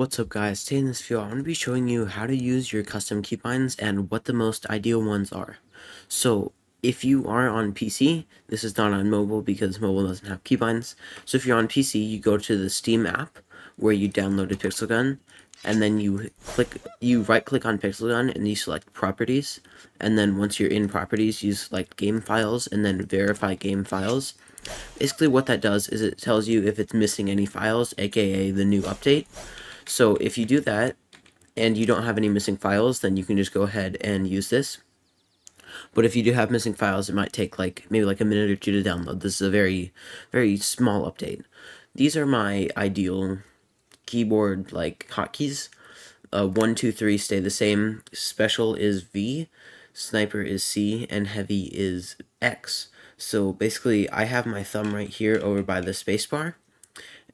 What's up guys, today in this video I'm going to be showing you how to use your custom keybinds and what the most ideal ones are. So if you are on PC, this is not on mobile because mobile doesn't have keybinds. So if you're on PC, you go to the Steam app where you downloaded Pixel Gun and then you click you right click on Pixel Gun and you select properties and then once you're in properties you select game files and then verify game files. Basically what that does is it tells you if it's missing any files aka the new update. So if you do that and you don't have any missing files, then you can just go ahead and use this. But if you do have missing files, it might take like maybe like a minute or two to download. This is a very, very small update. These are my ideal keyboard like hotkeys. Uh, one, two, three stay the same. Special is V, sniper is C, and heavy is X. So basically, I have my thumb right here over by the spacebar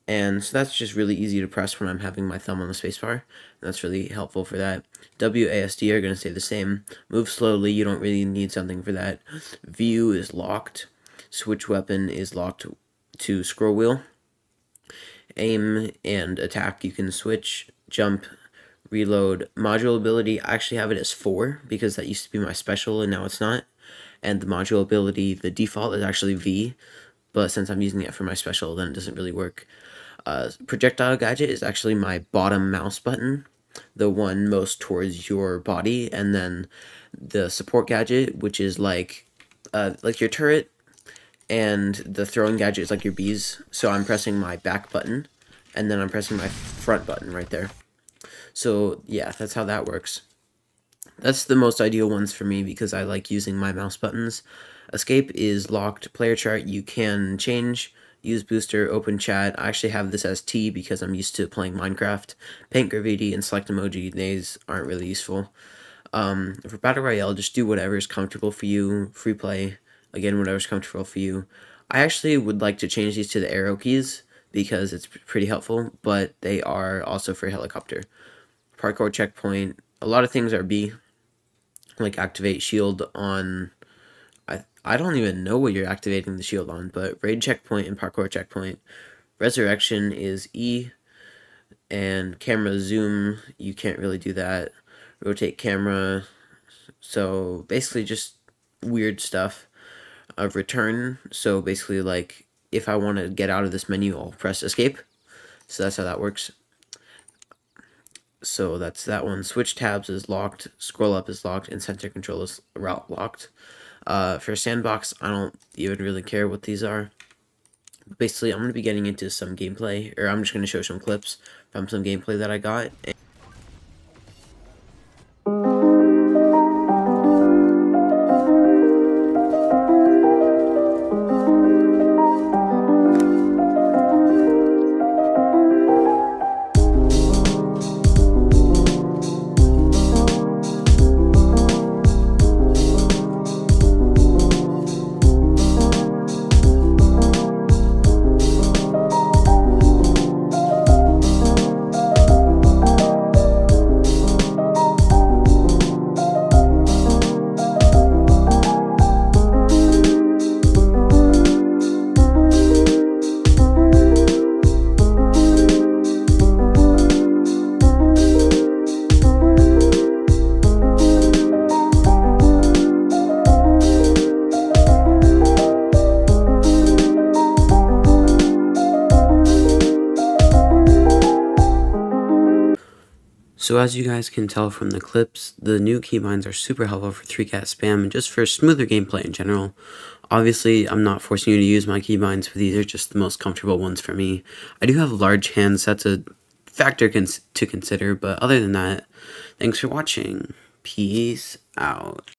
and so that's just really easy to press when I'm having my thumb on the spacebar. That's really helpful for that. WASD are going to stay the same. Move slowly, you don't really need something for that. View is locked. Switch weapon is locked to scroll wheel. Aim and attack, you can switch, jump, reload. Module ability, I actually have it as 4 because that used to be my special and now it's not. And the module ability, the default is actually V, but since I'm using it for my special, then it doesn't really work uh, projectile gadget is actually my bottom mouse button, the one most towards your body, and then the support gadget, which is like uh, like your turret, and the throwing gadget is like your bees. So I'm pressing my back button, and then I'm pressing my front button right there. So yeah, that's how that works. That's the most ideal ones for me because I like using my mouse buttons. Escape is locked player chart. You can change use booster, open chat. I actually have this as T because I'm used to playing Minecraft. Paint graffiti and select emoji, these aren't really useful. Um, for Battle Royale, just do whatever is comfortable for you. Free play, again, whatever's comfortable for you. I actually would like to change these to the arrow keys because it's pretty helpful, but they are also for helicopter. Parkour checkpoint, a lot of things are B, like activate shield on I don't even know what you're activating the shield on, but raid checkpoint and parkour checkpoint. Resurrection is E, and camera zoom, you can't really do that. Rotate camera, so basically just weird stuff. Of return, so basically like if I want to get out of this menu, I'll press escape. So that's how that works. So that's that one. Switch tabs is locked, scroll up is locked, and center control is route locked. Uh, for Sandbox, I don't even really care what these are. Basically, I'm going to be getting into some gameplay, or I'm just going to show some clips from some gameplay that I got. So as you guys can tell from the clips, the new keybinds are super helpful for 3-cat spam and just for smoother gameplay in general. Obviously, I'm not forcing you to use my keybinds, but these are just the most comfortable ones for me. I do have large hands, that's a factor cons to consider, but other than that, thanks for watching. Peace out.